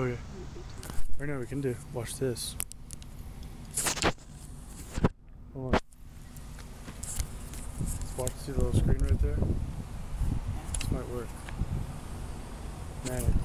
Okay. Right now we can do. Watch this. Hold on. Watch see the little screen right there. This might work. Man,